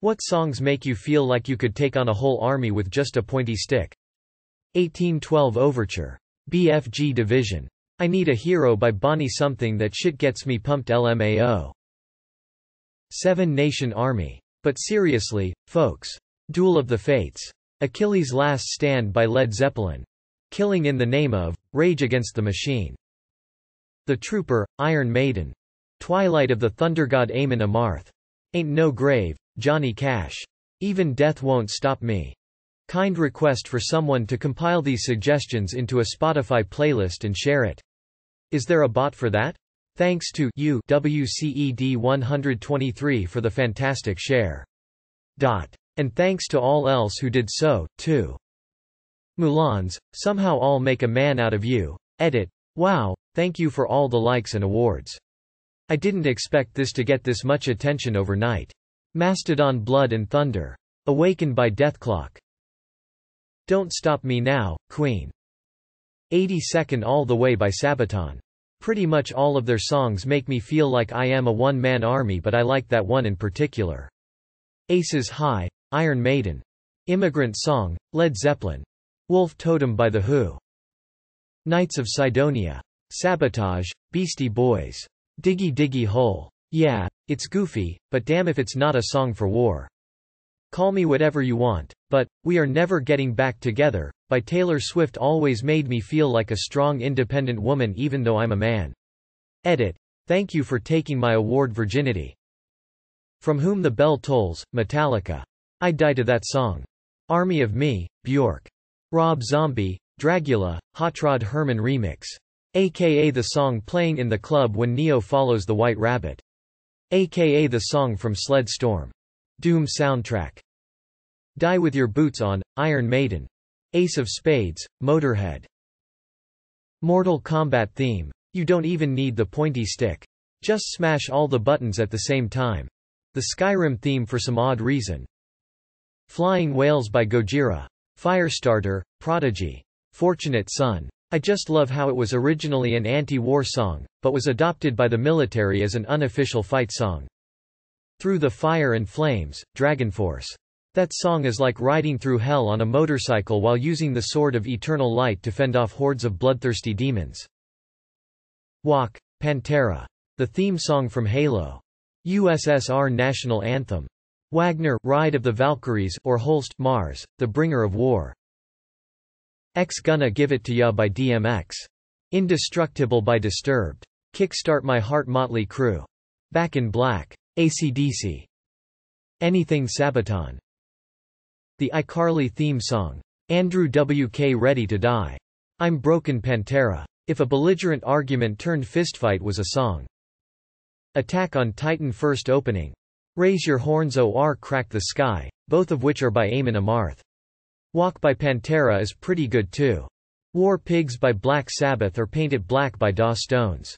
What songs make you feel like you could take on a whole army with just a pointy stick? 1812 Overture. BFG Division. I Need a Hero by Bonnie Something That Shit Gets Me Pumped LMAO. Seven Nation Army. But seriously, folks. Duel of the Fates. Achilles' Last Stand by Led Zeppelin. Killing in the Name of, Rage Against the Machine. The Trooper, Iron Maiden. Twilight of the Thunder God Amon Amarth. Ain't No Grave, Johnny Cash. Even Death Won't Stop Me. Kind request for someone to compile these suggestions into a Spotify playlist and share it. Is there a bot for that? Thanks to you WCED 123 for the fantastic share. Dot. And thanks to all else who did so, too. Mulans, somehow all make a man out of you. Edit. Wow, thank you for all the likes and awards. I didn't expect this to get this much attention overnight. Mastodon Blood and Thunder. Awakened by Dethklok. Don't Stop Me Now, Queen. 82nd All the Way by Sabaton. Pretty much all of their songs make me feel like I am a one-man army but I like that one in particular. Aces High, Iron Maiden. Immigrant Song, Led Zeppelin. Wolf Totem by The HU. Knights of Cydonia. Sabotage, Beastie Boys. Diggy Diggy Hole. Yeah, it's goofy, but damn if it's not a song for war. Call Me Whatever You Want, but, We Are Never Getting Back Together, by Taylor Swift always made me feel like a strong independent woman even though I'm a man. Edit. Thank you for taking my award virginity. From Whom the Bell Tolls, Metallica. I'd die to that song. Army of Me, Bjork. Rob Zombie, Dragula, Hot Rod Herman Remix. AKA the song playing in the club when Neo follows the White Rabbit. AKA the song from Sled Storm. Doom soundtrack. Die with Your Boots On, Iron Maiden. Ace of Spades, Motorhead. Mortal Kombat theme. You don't even need the pointy stick. Just smash all the buttons at the same time. The Skyrim theme for some odd reason. Flying Whales by Gojira. Firestarter, Prodigy. Fortunate Son. I just love how it was originally an anti-war song, but was adopted by the military as an unofficial fight song. Through the Fire and Flames, Dragonforce. That song is like riding through hell on a motorcycle while using the Sword of Eternal Light to fend off hordes of bloodthirsty demons. Walk, Pantera. The theme song from Halo. USSR National Anthem. Wagner, Ride of the Valkyries, or Holst, Mars, The Bringer of War. X Gonna Give It To Ya by DMX. Indestructible by Disturbed. Kickstart My Heart Motley Crue. Back in Black. ACDC. Anything Sabaton. The iCarly theme song. Andrew W.K. Ready to Die. I'm Broken Pantera. If a belligerent argument turned fistfight was a song. Attack on Titan first opening. Raise Your Horns or Crack the Sky, both of which are by Amon Amarth. Walk by Pantera is pretty good too. War Pigs by Black Sabbath or painted Black by Da Stones.